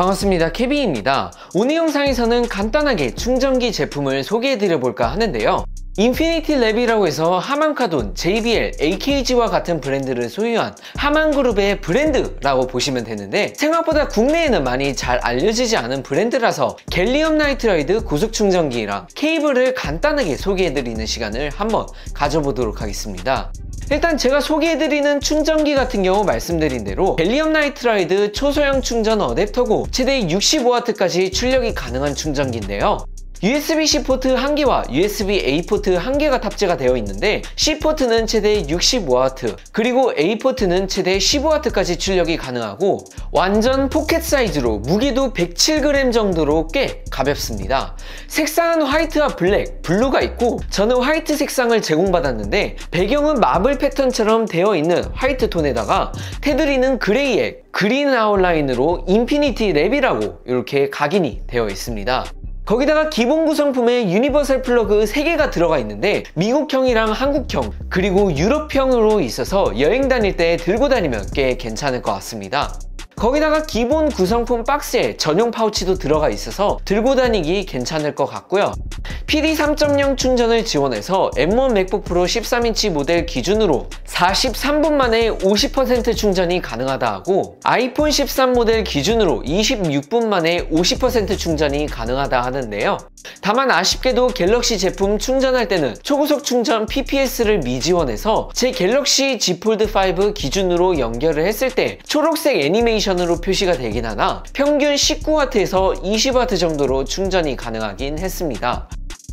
반갑습니다. 케빈입니다. 오늘 영상에서는 간단하게 충전기 제품을 소개해드려 볼까 하는데요. 인피니티 랩이라고 해서 하만카돈, JBL, AKG와 같은 브랜드를 소유한 하만그룹의 브랜드라고 보시면 되는데 생각보다 국내에는 많이 잘 알려지지 않은 브랜드라서 gallium nitride 고속 충전기랑 케이블을 간단하게 소개해드리는 시간을 한번 가져보도록 하겠습니다 일단 제가 소개해드리는 충전기 같은 경우 말씀드린 대로 gallium nitride 초소형 충전 어댑터고 최대 65W까지 출력이 가능한 충전기인데요 USB-C 포트 1개와 USB-A 포트 1개가 탑재가 되어 있는데 C 포트는 최대 65W 그리고 A 포트는 최대 15W까지 출력이 가능하고 완전 포켓 사이즈로 무게도 107g 정도로 꽤 가볍습니다. 색상은 화이트와 블랙, 블루가 있고 저는 화이트 색상을 제공받았는데 배경은 마블 패턴처럼 되어 있는 화이트 톤에다가 테두리는 그레이에 그린 outline으로 인피니티 랩이라고 이렇게 각인이 되어 있습니다. 거기다가 기본 구성품에 universal 플러그 3개가 들어가 있는데 미국형이랑 한국형 그리고 유럽형으로 있어서 여행 다닐 때 들고 다니면 꽤 괜찮을 것 같습니다. 거기다가 기본 구성품 박스에 전용 파우치도 들어가 있어서 들고 다니기 괜찮을 것 같고요. PD 3.0 충전을 지원해서 M1 맥북 프로 13인치 모델 기준으로 43분 만에 50% 충전이 가능하다 하고 아이폰 13 모델 기준으로 26분 만에 50% 충전이 가능하다 하는데요. 다만 아쉽게도 갤럭시 제품 충전할 때는 초고속 충전 PPS를 미지원해서 제 갤럭시 Z 폴드 5 기준으로 연결을 했을 때 초록색 애니메이션으로 표시가 되긴 하나 평균 19W에서 20W 정도로 충전이 가능하긴 했습니다.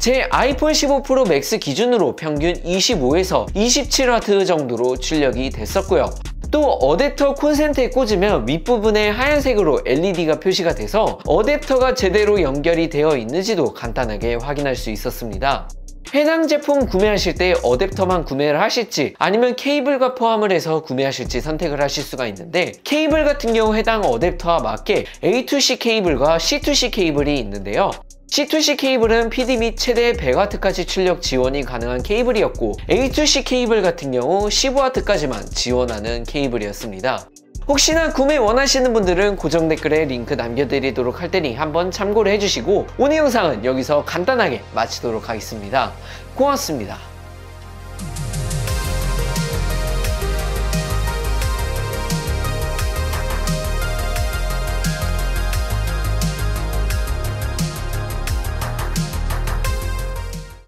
제 아이폰 15 프로 맥스 기준으로 평균 25에서 27W 정도로 출력이 됐었고요. 또 어댑터 콘센트에 꽂으면 윗부분에 하얀색으로 LED가 표시가 돼서 어댑터가 제대로 연결이 되어 있는지도 간단하게 확인할 수 있었습니다. 해당 제품 구매하실 때 어댑터만 구매를 하실지 아니면 케이블과 포함을 해서 구매하실지 선택을 하실 수가 있는데 케이블 같은 경우 해당 어댑터와 맞게 A2C 케이블과 C2C 케이블이 있는데요. C2C 케이블은 PD 및 최대 100W까지 출력 지원이 가능한 케이블이었고 A2C 케이블 같은 경우 15W까지만 지원하는 케이블이었습니다. 혹시나 구매 원하시는 분들은 고정 댓글에 링크 남겨드리도록 할 테니 한번 참고를 해주시고 오늘 영상은 여기서 간단하게 마치도록 하겠습니다. 고맙습니다.